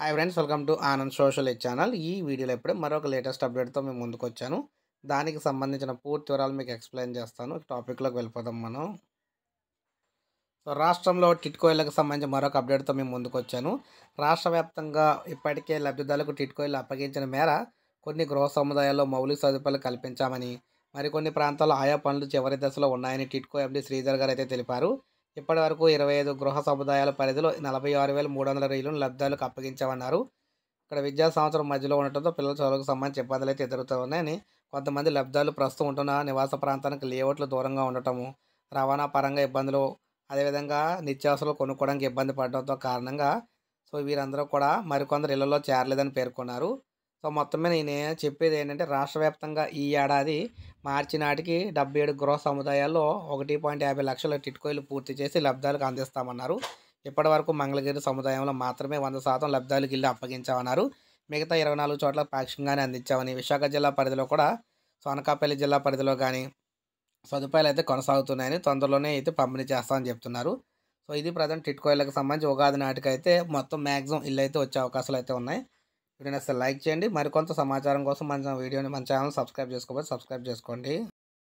Hi friends welcome to Anand social channel ఈ వీడియోలో ఇప్పుడే మరొక లేటెస్ట్ అప్డేట్తో మేము ముందుకు వచ్చాను. దానికి సంబంధించిన పూర్తి వివరాలు మీకు ఎక్స్ప్లెయిన్ చేస్తాను. టాపిక్లోకి వెళ్ళిపోదాం మనం. సో రాష్ట్రంలో టిట్కోయిలకు సంబంధించి మరొక అప్డేట్తో మేము ముందుకు వచ్చాను. రాష్ట్ర వ్యాప్తంగా ఇప్పటికే లబ్ధిదారులకు టిట్కోయిలు అప్పగించిన మేర కొన్ని గృహ సముదాయాల్లో మౌలిక సదుపాయాలు కల్పించామని మరికొన్ని ప్రాంతాల్లో ఆయా పనులు చివరి దశలో ఉన్నాయని టిట్కో ఎండి శ్రీధర్ గారు అయితే తెలిపారు. ఇప్పటి వరకు ఇరవై ఐదు గృహ సముదాయాల పరిధిలో నలభై ఆరు వేల మూడు వందల రైలును లబ్ధాలకు అప్పగించామన్నారు. ఇక్కడ విద్యా సంవత్సరం మధ్యలో ఉండటంతో పిల్లల చదువులకు సంబంధించి ఇబ్బందులు అయితే ఎదురుతున్నాయని కొంతమంది లబ్ధాలు ప్రస్తుతం ఉంటున్న నివాస ప్రాంతానికి లేఅవుట్లు దూరంగా ఉండటము రవాణా పరంగా ఇబ్బందులు అదేవిధంగా నిత్యావసరాలు కొనుక్కోవడానికి ఇబ్బంది పడడంతో కారణంగా సో వీరందరూ కూడా మరికొందరు ఇళ్ళలో చేరలేదని పేర్కొన్నారు. సో మొత్తం మీద నేను చెప్పేది ఏంటంటే రాష్ట్ర వ్యాప్తంగా ఈ ఏడాది మార్చి నాటికి డెబ్బై ఏడు గృహ సముదాయాల్లో ఒకటి పాయింట్ యాభై లక్షల టిట్కోయిలు పూర్తి చేసి లబ్ధాలకు అందిస్తామన్నారు. ఇప్పటి వరకు మంగళగిరి సముదాయంలో మాత్రమే వంద శాతం లబ్ధాలకు ఇల్లు అప్పగించామన్నారు. మిగతా ఇరవై నాలుగు చోట్ల పాక్షికంగానే అందించామని విశాఖ జిల్లా పరిధిలో కూడా సోనకాపల్లి జిల్లా పరిధిలో కానీ సదుపాయాలు అయితే కొనసాగుతున్నాయని తొందరలోనే అయితే పంపిణీ చేస్తామని చెప్తున్నారు. సో ఇది ప్రజెంట్ టిట్కోయిలకు సంబంధించి ఉగాది నాటికైతే మొత్తం మ్యాక్సిమం ఇల్లు అయితే వచ్చే అవకాశాలు అయితే ఉన్నాయి. వీడియోని అసలు లైక్ చేయండి. మరికొంత సమాచారం కోసం మన వీడియోని మన ఛానల్ సబ్స్క్రైబ్ చేసుకోవచ్చు సబ్స్క్రైబ్ చేసుకోండి.